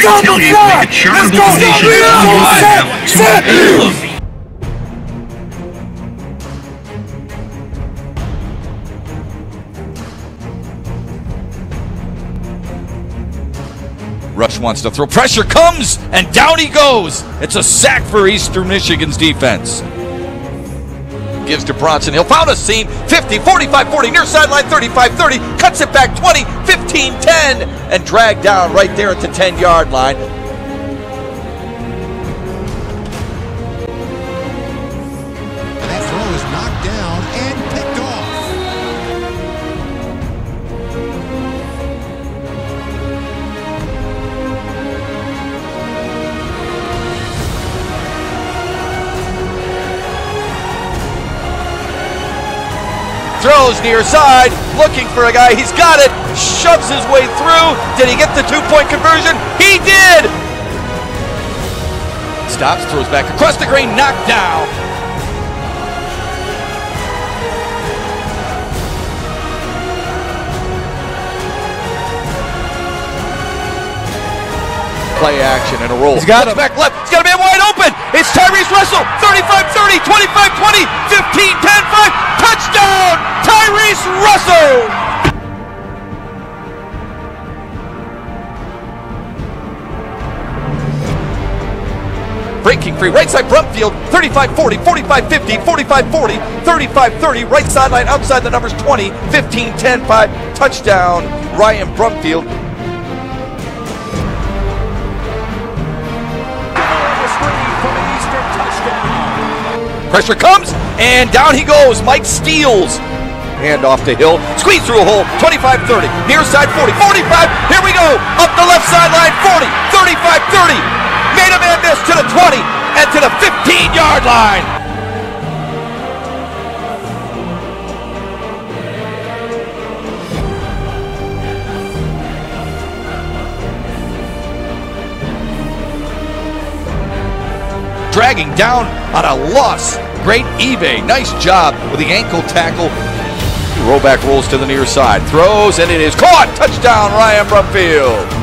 great tailgate will make a charitable donation to Rush wants to throw. Pressure comes, and down he goes. It's a sack for Eastern Michigan's defense. Gives to Bronson. He'll found a seam. 50, 45, 40, near sideline 35, 30. Cuts it back 20, 15, 10, and dragged down right there at the 10 yard line. Throws near side, looking for a guy. He's got it. Shoves his way through. Did he get the two point conversion? He did! Stops, throws back across the green, knocked down. Play action and a roll. He's got it. back left. He's got a man wide open. It's Tyrese Russell. 35 30, 25 20, 15 10 5. Touchdown! Tyrese Russell! Breaking free, right side Brumfield, 35 40, 45 50, 45 40, 35 30, right sideline, outside the numbers 20, 15 10 5. Touchdown, Ryan Brumfield. Pressure comes, and down he goes. Mike Steele. Hand off to Hill. Squeeze through a hole. 25 30. Near side 40. 45. Here we go. Up the left sideline. 40. 35 30. Made a man miss to the 20 and to the 15 yard line. Dragging down on a loss. Great eBay. Nice job with the ankle tackle. Rollback rolls to the near side. Throws, and it is caught. Touchdown, Ryan Brumfield.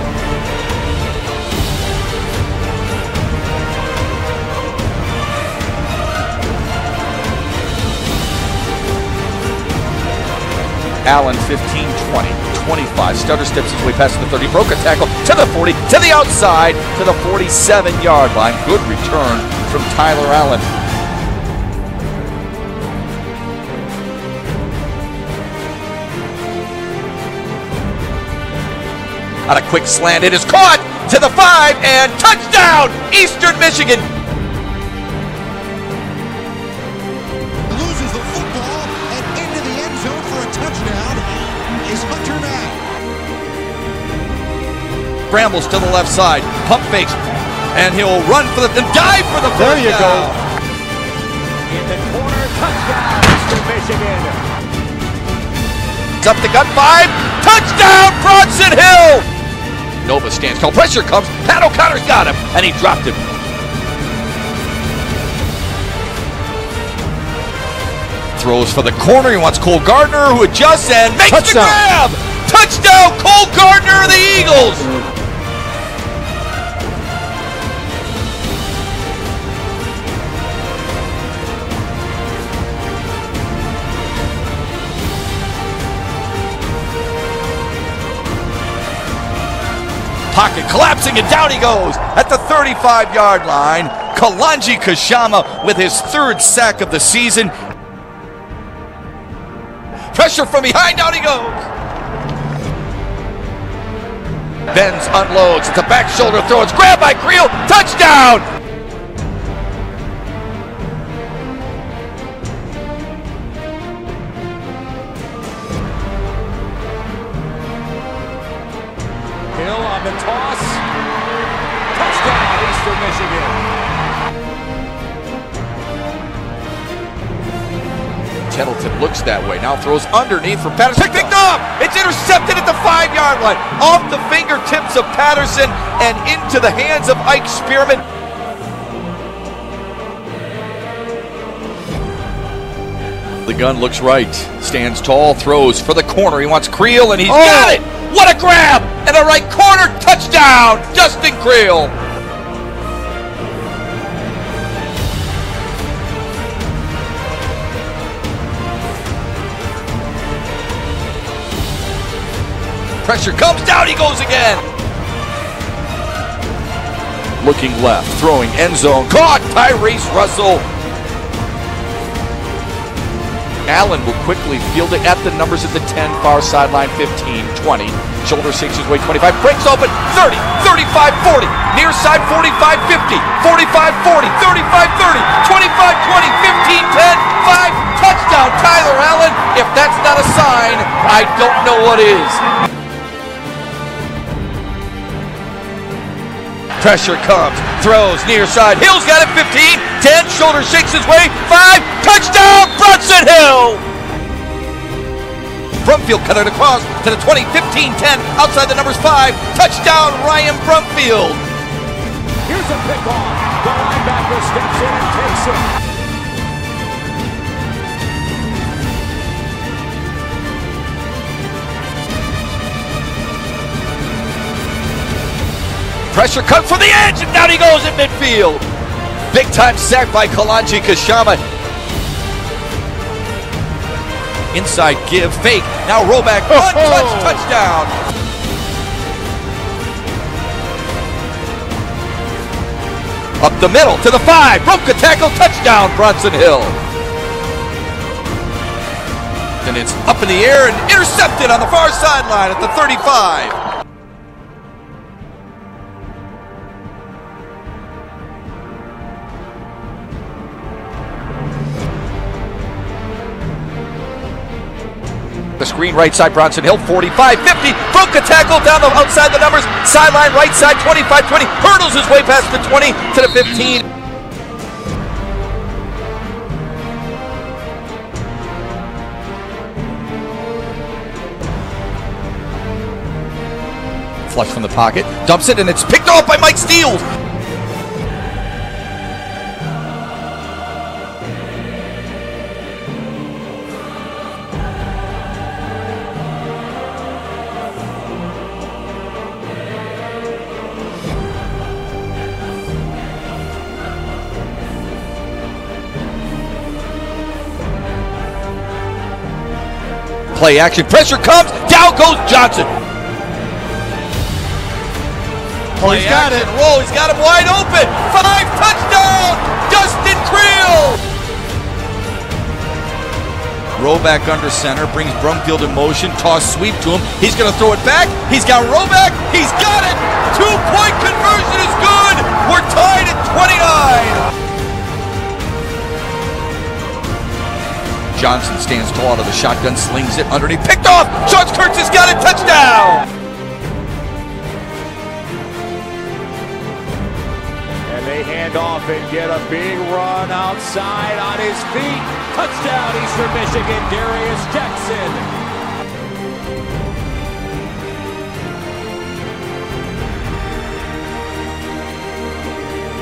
Allen 15 20, 25. Stutter steps his way past the 30. Broke a tackle to the 40, to the outside, to the 47 yard line. Good return from Tyler Allen. On a quick slant, it is caught to the five and touchdown, Eastern Michigan. Loses the football and into the end zone for a touchdown is Hunter Mack. Brambles to the left side, pump fakes, and he'll run for the and dive for the There you down. In the corner, touchdown, Eastern Michigan. It's up the gut five, touchdown, Bronson Hill. Nova stands tall, pressure comes, Pat O'Connor's got him, and he dropped him. Throws for the corner. He wants Cole Gardner, who adjusts and makes Touchdown. the grab. Touchdown, Cole Gardner of the Eagles. Pocket collapsing and down he goes at the 35 yard line. Kalonji Kashama with his third sack of the season. Pressure from behind, down he goes. Benz unloads. It's a back shoulder throw. It's grabbed by Creel. Touchdown! Tettleton looks that way. Now throws underneath for Patterson. Picked up! It's intercepted at the five yard line. Off the fingertips of Patterson and into the hands of Ike Spearman. The gun looks right. Stands tall, throws for the corner. He wants Creel, and he's oh! got it! What a grab! in the right corner. Touchdown, Justin Creel. Pressure comes down, he goes again. Looking left, throwing end zone. Caught Tyrese Russell. Allen will quickly field it at the numbers at the 10, far sideline 15, 20. Shoulder six his way 25, breaks open 30, 35, 40. Near side 45, 50, 45, 40, 35, 30, 25, 20, 15, 10, 5. Touchdown, Tyler Allen. If that's not a sign, I don't know what is. Pressure comes, throws near side. Hill's got it 15, 10, shoulder shakes his way, 5, touchdown, Bronson Hill! Brumfield cut it across to the 20, 15, 10, outside the numbers 5, touchdown, Ryan Brumfield! Here's a pickoff. The linebacker steps in and takes it. Pressure cut for the edge, and down he goes at midfield. Big time sack by Kalonji Kashama. Inside give, fake. Now roll back, untouched touchdown. Up the middle to the five, broke the tackle, touchdown, Bronson Hill. Then it's up in the air and intercepted on the far sideline at the 35. Screen right side, Bronson Hill, 45 50. Broke a tackle down the outside the numbers. Sideline right side, 25 20. Hurdles his way past the 20 to the 15. Flush from the pocket, dumps it, and it's picked off by Mike Steele. Play action. Pressure comes. Down goes Johnson. Oh, he's got it. Whoa, he's got him wide open. Five touchdown. Dustin Creel. Roback under center brings Brumfield in motion. Toss sweep to him. He's going to throw it back. He's got Roback. He's got it. Two point conversion is good. We're tied at 29. Johnson stands tall out of the shotgun, slings it underneath, picked off. George Kurtz has got it, touchdown. And they hand off and get a big run outside on his feet. Touchdown, Eastern Michigan, Darius Jackson.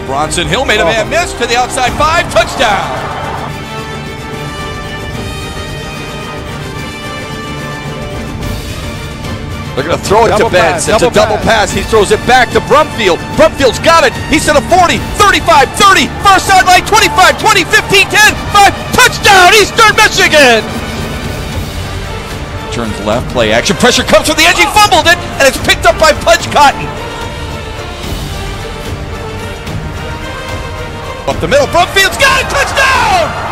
Bronson Hill made a man miss to the outside five, touchdown. They're going to throw it Double to Benz. pass, It's a double double pass. He throws it back to Brumfield. Brumfield's got it. He's to the 40, 35, 30, far sideline, 25, 20, 15, 10, 5. Touchdown, Eastern Michigan. Turns left, play action. Pressure comes from the edge. He fumbled it, and it's picked up by Pudge Cotton. Up the middle, Brumfield's got it. Touchdown!